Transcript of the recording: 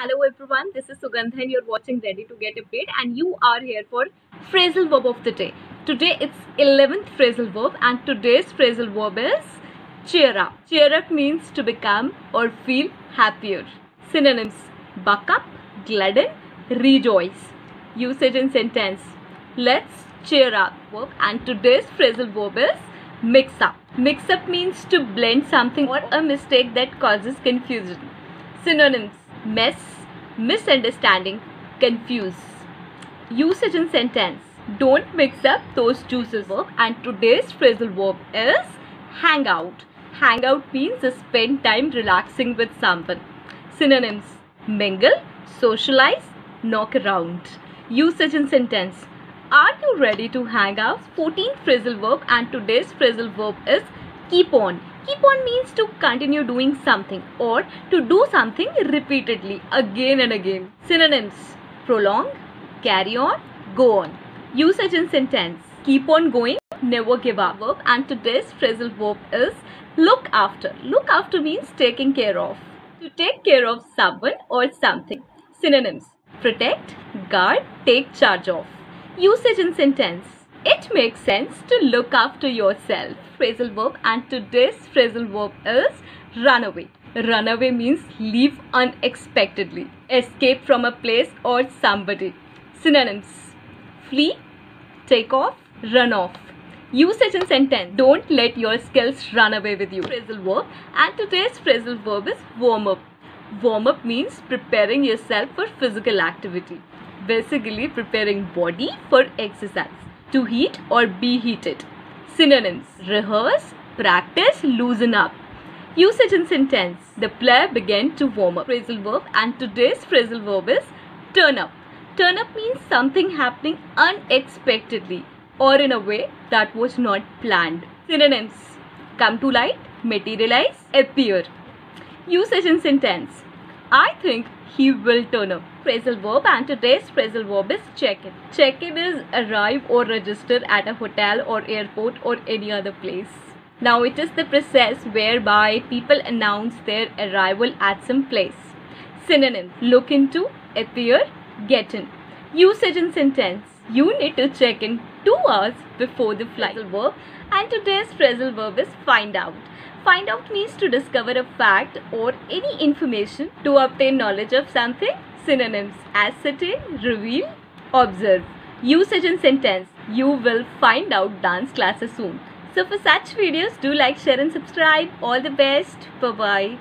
Hello everyone, this is Sugandha and you're watching Ready to Get a Update and you are here for phrasal verb of the day. Today it's 11th phrasal verb and today's phrasal verb is cheer up. Cheer up means to become or feel happier. Synonyms buck up, gladden, rejoice. Usage in sentence let's cheer up verb and today's phrasal verb is mix up. Mix up means to blend something or a mistake that causes confusion. Synonyms mess, misunderstanding, confuse. Usage in sentence Don't mix up those juices verb and today's phrasal verb is hang out. Hang out means spend time relaxing with someone. Synonyms mingle, socialize, knock around. Usage in sentence Are you ready to hang out? 14th phrasal verb and today's phrasal verb is keep on. Keep on means to continue doing something or to do something repeatedly again and again. Synonyms prolong, carry on, go on. Usage in sentence keep on going, never give up verb and today's phrasal verb is look after. Look after means taking care of. To take care of someone or something. Synonyms protect, guard, take charge of. Usage in sentence it makes sense to look after yourself. Phrasal verb and today's phrasal verb is run away. Run away means leave unexpectedly. Escape from a place or somebody. Synonyms flee, take off, run off. Usage in sentence don't let your skills run away with you. Phrasal verb and today's phrasal verb is warm up. Warm up means preparing yourself for physical activity. Basically preparing body for exercise to heat or be heated. Synonyms rehearse, practice, loosen up. Usage in sentence The player began to warm up. Phrasal verb and today's phrasal verb is turn up. Turn up means something happening unexpectedly or in a way that was not planned. Synonyms come to light, materialize, appear. Usage in sentence I think he will turn up. Phrasal verb and today's phrasal verb is check-in. Check-in is arrive or register at a hotel or airport or any other place. Now it is the process whereby people announce their arrival at some place. Synonym look into, appear, get in. Usage in sentence you need to check in 2 hours before the flight. Phrasal verb and today's phrasal verb is find out. Find out means to discover a fact or any information to obtain knowledge of something. Synonyms ascertain, reveal, observe. Usage in sentence You will find out dance classes soon. So for such videos, do like, share and subscribe. All the best. Bye-bye.